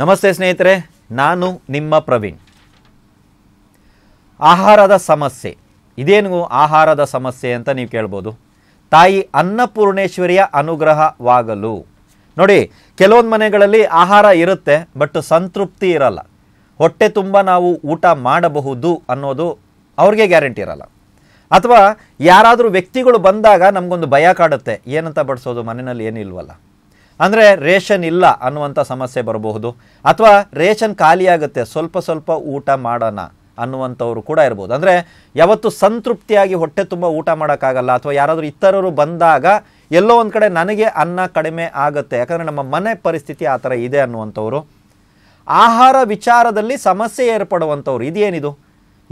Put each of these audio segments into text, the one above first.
ನಮಸ್ತೆ ಸ್ನೇಹಿತರೆ, ನಾನು ನಿಮ್ಮ ಪ್ರವೀಣ್. ಆಹಾರದ ಸಮಸ್ಯೆ. ಇದೇನು ಆಹಾರದ ಸಮಸ್ಯೆ ಅಂತ ನೀವು ಕೇಳ್ಬೋದು. ತಾಯಿ ಅನ್ನಪೂರ್ಣೇಶ್ವರಿಯ ಅನುಗ್ರಹವಾಗಲು. ನೋಡಿ, ಕೆಲವೊಂದು ಮನೆಗಳಲ್ಲಿ ಆಹಾರ ಇರುತ್ತೆ, ಬಟ್ ಸಂತೃಪ್ತಿ ಇರಲ್ಲ. ಹೊಟ್ಟೆ ತುಂಬ ನಾವು ಊಟ ಮಾಡಬಹುದು ಅನ್ನೋದು ಅವ್ರಿಗೆ ಗ್ಯಾರಂಟಿ ಇರಲ್ಲ. ಅಥವಾ ಯಾರಾದರೂ ವ್ಯಕ್ತಿಗಳು ಬಂದಾಗ ನಮಗೊಂದು ಭಯ ಕಾಡುತ್ತೆ, ಏನಂತ ಬಡಿಸೋದು ಮನೆಯಲ್ಲಿ ಏನಿಲ್ವಲ್ಲ. ಅಂದರೆ ರೇಷನ್ ಇಲ್ಲ ಅನ್ನುವಂಥ ಸಮಸ್ಯೆ ಬರಬಹುದು. ಅಥವಾ ರೇಷನ್ ಖಾಲಿಯಾಗುತ್ತೆ ಸ್ವಲ್ಪ ಸ್ವಲ್ಪ ಊಟ ಮಾಡೋಣ ಅನ್ನುವಂಥವ್ರು ಕೂಡ ಇರ್ಬೋದು. ಅಂದರೆ ಯಾವತ್ತು ಸಂತೃಪ್ತಿಯಾಗಿ ಹೊಟ್ಟೆ ತುಂಬ ಊಟ ಮಾಡೋಕ್ಕಾಗಲ್ಲ, ಅಥವಾ ಯಾರಾದರೂ ಇತರರು ಬಂದಾಗ ಎಲ್ಲೋ ಒಂದು ಕಡೆ ನನಗೆ ಅನ್ನ ಕಡಿಮೆ ಆಗುತ್ತೆ, ಯಾಕಂದರೆ ನಮ್ಮ ಮನೆ ಪರಿಸ್ಥಿತಿ ಆ ಥರ ಇದೆ ಅನ್ನುವಂಥವ್ರು. ಆಹಾರ ವಿಚಾರದಲ್ಲಿ ಸಮಸ್ಯೆ ಏರ್ಪಡುವಂಥವ್ರು, ಇದೇನಿದು?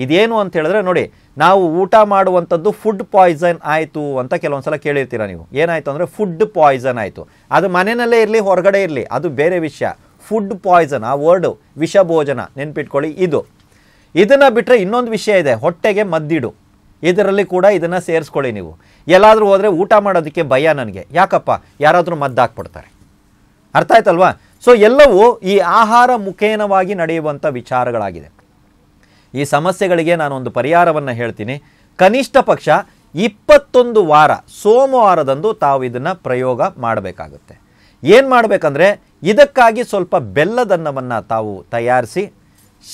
ಇದೇನು ಅಂತ ಹೇಳಿದ್ರೆ ನೋಡಿ, ನಾವು ಊಟ ಮಾಡುವಂಥದ್ದು ಫುಡ್ ಪಾಯ್ಸನ್ ಆಯಿತು ಅಂತ ಕೆಲವೊಂದು ಸಲ ಕೇಳಿರ್ತೀರ ನೀವು. ಏನಾಯಿತು ಅಂದರೆ ಫುಡ್ ಪಾಯ್ಸನ್ ಆಯಿತು. ಅದು ಮನೆಯಲ್ಲೇ ಇರಲಿ, ಹೊರಗಡೆ ಇರಲಿ, ಅದು ಬೇರೆ ವಿಷಯ. ಫುಡ್ ಪಾಯ್ಸನ್ ಆ ವರ್ಡು ವಿಷ ಭೋಜನ ನೆನ್ಪಿಟ್ಕೊಳ್ಳಿ ಇದು. ಇದನ್ನು ಬಿಟ್ಟರೆ ಇನ್ನೊಂದು ವಿಷಯ ಇದೆ, ಹೊಟ್ಟೆಗೆ ಮದ್ದಿಡು. ಇದರಲ್ಲಿ ಕೂಡ ಇದನ್ನು ಸೇರಿಸ್ಕೊಳ್ಳಿ ನೀವು. ಎಲ್ಲಾದರೂ ಹೋದರೆ ಊಟ ಮಾಡೋದಕ್ಕೆ ಭಯ ನನಗೆ. ಯಾಕಪ್ಪ? ಯಾರಾದರೂ ಮದ್ದು ಹಾಕ್ಬಿಡ್ತಾರೆ ಅರ್ಥ ಆಯ್ತಲ್ವಾ? ಸೊ ಎಲ್ಲವೂ ಈ ಆಹಾರ ಮುಖೇನವಾಗಿ ನಡೆಯುವಂಥ ವಿಚಾರಗಳಾಗಿದೆ. ಈ ಸಮಸ್ಯೆಗಳಿಗೆ ನಾನೊಂದು ಪರಿಹಾರವನ್ನು ಹೇಳ್ತೀನಿ. ಕನಿಷ್ಠ ಪಕ್ಷ ಇಪ್ಪತ್ತೊಂದು ವಾರ ಸೋಮವಾರದಂದು ತಾವು ಇದನ್ನು ಪ್ರಯೋಗ ಮಾಡಬೇಕಾಗುತ್ತೆ. ಏನು ಮಾಡಬೇಕಂದ್ರೆ ಇದಕ್ಕಾಗಿ ಸ್ವಲ್ಪ ಬೆಲ್ಲದನ್ನವನ್ನು ತಾವು ತಯಾರಿಸಿ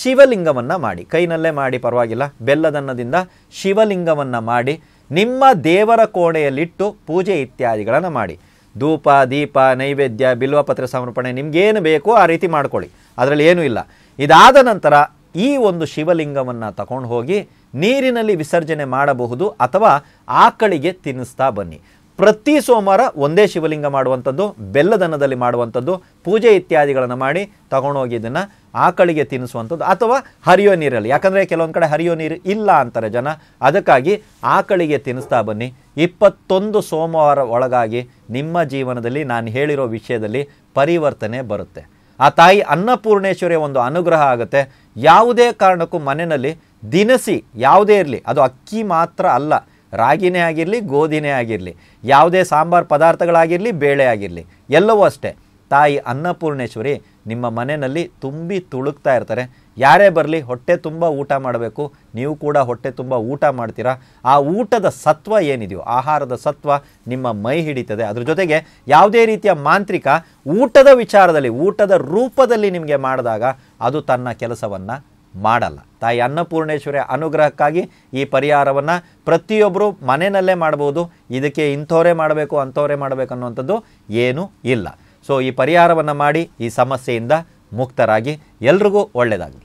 ಶಿವಲಿಂಗವನ್ನು ಮಾಡಿ. ಕೈನಲ್ಲೇ ಮಾಡಿ, ಪರವಾಗಿಲ್ಲ. ಬೆಲ್ಲದನ್ನದಿಂದ ಶಿವಲಿಂಗವನ್ನು ಮಾಡಿ, ನಿಮ್ಮ ದೇವರ ಕೋಣೆಯಲ್ಲಿಟ್ಟು ಪೂಜೆ ಇತ್ಯಾದಿಗಳನ್ನು ಮಾಡಿ. ಧೂಪ, ದೀಪ, ನೈವೇದ್ಯ, ಬಿಲ್ವಪತ್ರ ಸಮರ್ಪಣೆ ನಿಮಗೇನು ಬೇಕೋ ಆ ರೀತಿ ಮಾಡ್ಕೊಳ್ಳಿ. ಅದರಲ್ಲಿ ಏನೂ ಇಲ್ಲ. ಇದಾದ ನಂತರ ಈ ಒಂದು ಶಿವಲಿಂಗವನ್ನು ತಗೊಂಡು ಹೋಗಿ ನೀರಿನಲ್ಲಿ ವಿಸರ್ಜನೆ ಮಾಡಬಹುದು ಅಥವಾ ಆಕಳಿಗೆ ತಿನ್ನಿಸ್ತಾ ಬನ್ನಿ. ಪ್ರತಿ ಸೋಮವಾರ ಒಂದೇ ಶಿವಲಿಂಗ ಮಾಡುವಂಥದ್ದು, ಬೆಲ್ಲದನದಲ್ಲಿ ಮಾಡುವಂಥದ್ದು, ಪೂಜೆ ಇತ್ಯಾದಿಗಳನ್ನು ಮಾಡಿ ತಗೊಂಡೋಗಿ ಇದನ್ನು ಆಕಳಿಗೆ ತಿನ್ನಿಸುವಂಥದ್ದು ಅಥವಾ ಹರಿಯೋ ನೀರಲ್ಲಿ. ಯಾಕಂದರೆ ಕೆಲವೊಂದು ಕಡೆ ಹರಿಯೋ ನೀರು ಇಲ್ಲ ಅಂತಾರೆ ಜನ. ಅದಕ್ಕಾಗಿ ಆಕಳಿಗೆ ತಿನ್ನಿಸ್ತಾ ಬನ್ನಿ. ಇಪ್ಪತ್ತೊಂದು ಸೋಮವಾರ ಒಳಗಾಗಿ ನಿಮ್ಮ ಜೀವನದಲ್ಲಿ ನಾನು ಹೇಳಿರೋ ವಿಷಯದಲ್ಲಿ ಪರಿವರ್ತನೆ ಬರುತ್ತೆ. ಆ ತಾಯಿ ಅನ್ನಪೂರ್ಣೇಶ್ವರಿಯ ಒಂದು ಅನುಗ್ರಹ ಆಗುತ್ತೆ. ಯಾವುದೇ ಕಾರಣಕ್ಕೂ ಮನೆಯಲ್ಲಿ ದಿನಸಿ ಯಾವುದೇ ಇರಲಿ, ಅದು ಅಕ್ಕಿ ಮಾತ್ರ ಅಲ್ಲ, ರಾಗಿನೇ ಆಗಿರಲಿ, ಗೋಧಿನೇ ಆಗಿರಲಿ, ಯಾವುದೇ ಸಾಂಬಾರು ಪದಾರ್ಥಗಳಾಗಿರಲಿ, ಬೇಳೆ ಆಗಿರಲಿ, ಎಲ್ಲವೂ ಅಷ್ಟೇ. ತಾಯಿ ಅನ್ನಪೂರ್ಣೇಶ್ವರಿ ನಿಮ್ಮ ಮನೆಯಲ್ಲಿ ತುಂಬಿ ತುಳುಕ್ತಾ ಇರ್ತಾರೆ. ಯಾರೇ ಬರಲಿ ಹೊಟ್ಟೆ ತುಂಬ ಊಟ ಮಾಡಬೇಕು. ನೀವು ಕೂಡ ಹೊಟ್ಟೆ ತುಂಬ ಊಟ ಮಾಡ್ತೀರಾ? ಆ ಊಟದ ಸತ್ವ ಏನಿದೆಯೋ, ಆಹಾರದ ಸತ್ವ ನಿಮ್ಮ ಮೈ ಹಿಡಿತದೆ. ಅದ್ರ ಜೊತೆಗೆ ಯಾವುದೇ ರೀತಿಯ ಮಾಂತ್ರಿಕ ಊಟದ ವಿಚಾರದಲ್ಲಿ, ಊಟದ ರೂಪದಲ್ಲಿ ನಿಮಗೆ ಮಾಡಿದಾಗ ಅದು ತನ್ನ ಕೆಲಸವನ್ನು ಮಾಡಲ್ಲ. ತಾಯಿ ಅನ್ನಪೂರ್ಣೇಶ್ವರಿ ಅನುಗ್ರಹಕ್ಕಾಗಿ ಈ ಪರಿಹಾರವನ್ನು ಪ್ರತಿಯೊಬ್ಬರು ಮನೆಯಲ್ಲೇ ಮಾಡ್ಬೋದು ಇದಕ್ಕೆ ಇಂಥವರೇ ಮಾಡಬೇಕು ಅಂಥವರೇ ಮಾಡಬೇಕು ಅನ್ನುವಂಥದ್ದು ಏನೂ ಇಲ್ಲ. ಸೊ ಈ ಪರಿಹಾರವನ್ನು ಮಾಡಿ ಈ ಸಮಸ್ಯೆಯಿಂದ ಮುಕ್ತರಾಗಿ ಎಲ್ರಿಗೂ ಒಳ್ಳೆಯದಾಗಲಿ.